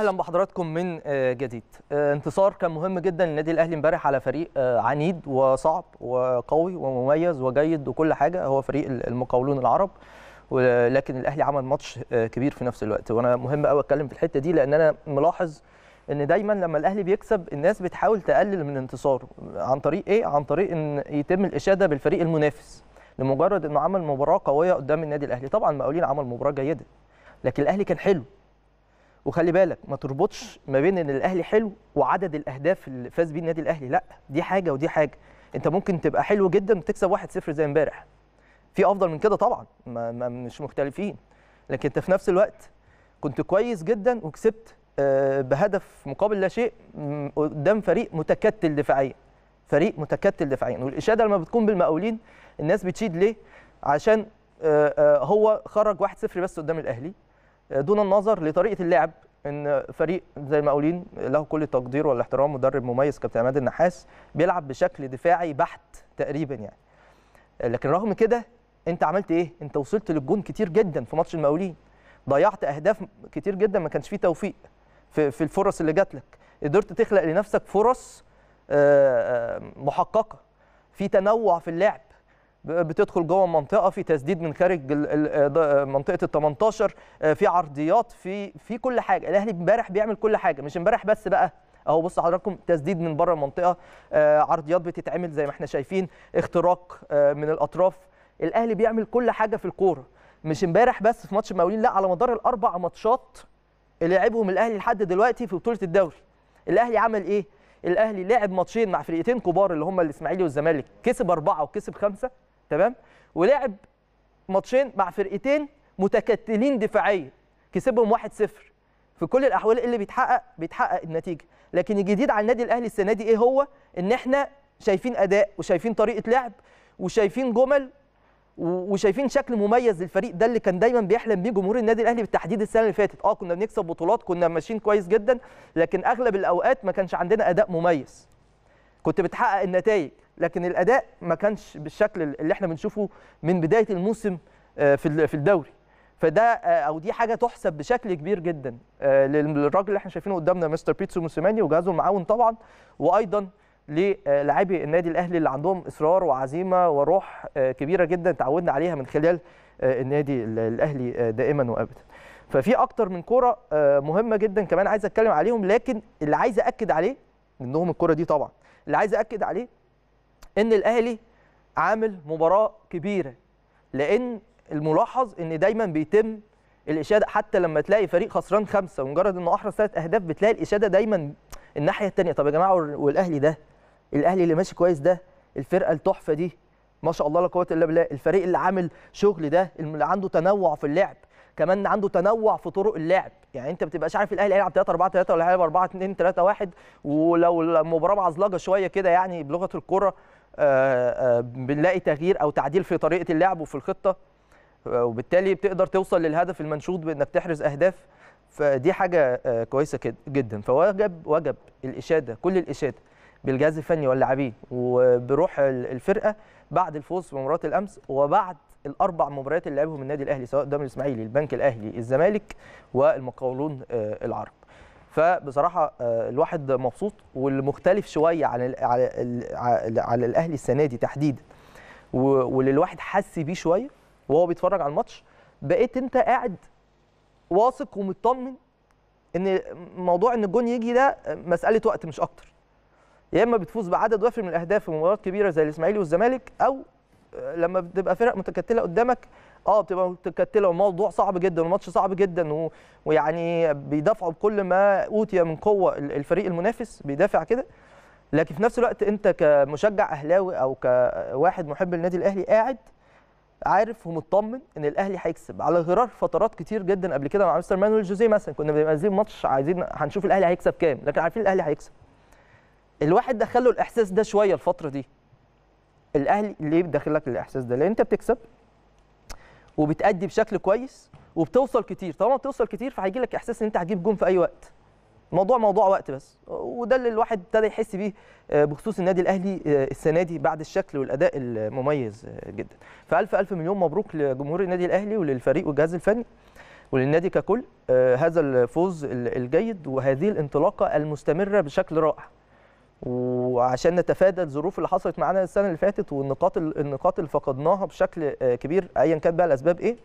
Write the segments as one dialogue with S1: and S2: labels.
S1: أهلا بحضراتكم من آه، جديد. آه، انتصار كان مهم جدا للنادي الأهلي امبارح على فريق آه، عنيد وصعب وقوي ومميز وجيد وكل حاجة. هو فريق المقاولون العرب ولكن الأهلي عمل ماتش كبير في نفس الوقت. وأنا مهم قوي أتكلم في الحتة دي لأن أنا ملاحظ إن دايما لما الأهلي بيكسب الناس بتحاول تقلل من انتصاره عن طريق إيه؟ عن طريق إن يتم الإشادة بالفريق المنافس لمجرد إنه عمل مباراة قوية قدام النادي الأهلي. طبعا المقاولين عمل مباراة جيدة لكن الأهلي كان حلو. وخلي بالك ما تربطش ما بين إن الأهلي حلو وعدد الأهداف اللي فاز بيه النادي الأهلي. لأ دي حاجة ودي حاجة. أنت ممكن تبقى حلو جدا وتكسب 1-0 زي امبارح. في أفضل من كده طبعا ما ما مش مختلفين لكن أنت في نفس الوقت كنت كويس جدا وكسبت آه، بهدف مقابل لا شيء قدام فريق متكتل دفاعيا. فريق متكتل دفاعيا. والإشادة لما بتكون بالمقاولين الناس بتشيد ليه؟ عشان آه، آه، هو خرج 1-0 بس قدام الأهلي. دون النظر لطريقة اللعب إن فريق زي المقاولين له كل التقدير والاحترام مدرب مميز كابتن عماد النحاس بيلعب بشكل دفاعي بحت تقريبا يعني. لكن رغم كده أنت عملت إيه؟ أنت وصلت للجون كتير جدا في ماتش المقاولين. ضيعت أهداف كتير جدا ما كانش فيه توفيق في, في الفرص اللي جات لك. قدرت تخلق لنفسك فرص آه، آه، محققة. في تنوع في اللعب. بتدخل جوه المنطقة في تسديد من خارج منطقة ال 18 آه، في عرضيات في في كل حاجة. الأهلي امبارح بيعمل كل حاجة مش امبارح بس بقى. أهو بص حضراتكم تسديد من بره المنطقة آه، عرضيات بتتعمل زي ما إحنا شايفين اختراق آه، من الأطراف. الأهلي بيعمل كل حاجة في الكورة. مش امبارح بس في ماتش المقاولين لا على مدار الأربع ماتشات اللي لعبهم الأهلي لحد دلوقتي في بطولة الدوري. الأهلي عمل إيه؟ الأهلي لعب ماتشين مع فرقتين كبار اللي هم الإسماعيلي والزمالك. كسب أربعة وكسب خمسة. تمام؟ ولعب ماتشين مع فرقتين متكتلين دفاعيا كسبهم 1-0 في كل الأحوال اللي بيتحقق بيتحقق النتيجة. لكن الجديد على النادي الأهلي السنة دي إيه هو؟ إن إحنا شايفين أداء وشايفين طريقة لعب وشايفين جمل وشايفين شكل مميز للفريق. ده اللي كان دايما بيحلم بيه جمهور النادي الأهلي بالتحديد السنة اللي فاتت. آه كنا بنكسب بطولات كنا ماشيين كويس جدا لكن أغلب الأوقات ما كانش عندنا أداء مميز. كنت بتحقق النتائج. لكن الأداء ما كانش بالشكل اللي إحنا بنشوفه من بداية الموسم آه، في في الدوري. فده آه، أو دي حاجة تحسب بشكل كبير جدا آه، للراجل اللي إحنا شايفينه قدامنا مستر بيتسو موسيماني وجهازه المعاون طبعا وأيضا للاعبي النادي الأهلي اللي عندهم إصرار وعزيمة وروح كبيرة جدا تعودنا عليها من خلال النادي ال- الأهلي دائما وابدا. ففي أكتر من كورة مهمة جدا كمان عايز أتكلم عليهم لكن اللي عايز اكد عليه منهم الكورة دي طبعا. اللي عايز اكد عليه إن الأهلي عامل مباراة كبيرة لأن الملاحظ إن دايما بيتم الإشادة حتى لما تلاقي فريق خسران خمسة ومجرد إنه أحرز ثلاث أهداف بتلاقي الإشادة دايما الناحية الثانية طب يا جماعة والأهلي ده الأهلي اللي ماشي كويس ده الفرقة التحفة دي ما شاء الله لا قوة إلا بالله الفريق اللي عامل شغل ده اللي عنده تنوع في اللعب كمان عنده تنوع في طرق اللعب. يعني انت بتبقاش عارف الأهلي هيلعب 3 4 3 ولا هيلعب 4 2 3 1 ولو المباراة معزلجة شوية كده يعني بلغة الكرة آه، آه، بنلاقي تغيير أو تعديل في طريقة اللعب وفي الخطة آه، وبالتالي بتقدر توصل للهدف المنشود بإنك تحرز أهداف. فدي حاجة كويسة جدا. فوجب وجب الإشادة كل الإشادة بالجهاز الفني واللاعبين وبروح ال- الفرقة بعد الفوز في مباراه الأمس وبعد الأربع مباريات اللي لعبهم النادي الأهلي سواء قدام الإسماعيلي البنك الأهلي الزمالك والمقاولون آه، العرب. فبصراحة آه، الواحد مبسوط واللي مختلف شوية ال- على على الأهلي السنة دي تحديدا. واللي الواحد حس بيه شوية وهو بيتفرج على الماتش بقيت أنت قاعد واثق ومطمن إن موضوع إن الجون يجي ده مسألة وقت مش أكتر. يا إما بتفوز بعدد وافر من الأهداف في مباريات كبيرة زي الإسماعيلي والزمالك أو لما بتبقى فرق متكتلة قدامك آه بتبقى متكتلة وموضوع صعب جدا وماتش صعب جدا و... ويعني بيدافعوا بكل ما أوتي من قوة ال- الفريق المنافس بيدافع كده. لكن في نفس الوقت أنت كمشجع أهلاوي أو كواحد محب للنادي الأهلي قاعد عارف ومطمن إن الأهلي هيكسب. على غرار فترات كتير جدا قبل كده مع مستر مانويل جوزيه مثلا كنا بنبقى نازلين ماتش عايزين هنشوف الأهلي هيكسب كام لكن عارفين الأهلي هيكسب. الواحد دخل له الإحساس ده شوية الفترة دي. الاهلي ليه بتدخل لك الاحساس ده؟ لأن انت بتكسب وبتأدي بشكل كويس وبتوصل كتير. طالما بتوصل كتير فهيجي لك إحساس إن انت هتجيب جون في أي وقت. الموضوع موضوع وقت بس. وده اللي الواحد ابتدى يحس بيه آه، بخصوص النادي الأهلي آه، السنة دي بعد الشكل والأداء المميز آه، جدا. فألف ألف مليون مبروك لجمهور النادي الأهلي وللفريق والجهاز الفني وللنادي ككل. هذا الفوز ال- الجيد وهذه الانطلاقة المستمرة بشكل رائع. وعشان نتفادى الظروف اللي حصلت معانا السنة اللي فاتت والنقاط ال- النقاط اللي فقدناها بشكل آه، كبير ايا كانت بقى الأسباب إيه.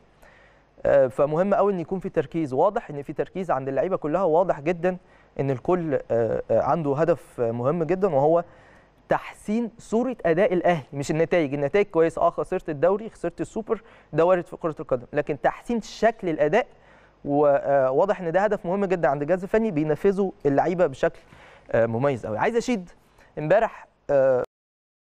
S1: آه، فمهم قوي إن يكون في تركيز واضح إن في تركيز عند اللعيبة كلها واضح جدا إن الكل آه، عنده هدف مهم جدا وهو تحسين صورة أداء الأهلي مش النتائج. النتائج كويسه آه خسرت الدوري خسرت السوبر ده وارد في كرة القدم. لكن تحسين شكل الأداء وواضح إن ده هدف مهم جدا عند الجهاز الفني بينفذه اللعيبة بشكل مميز قوي عايز أشيد امبارح آه،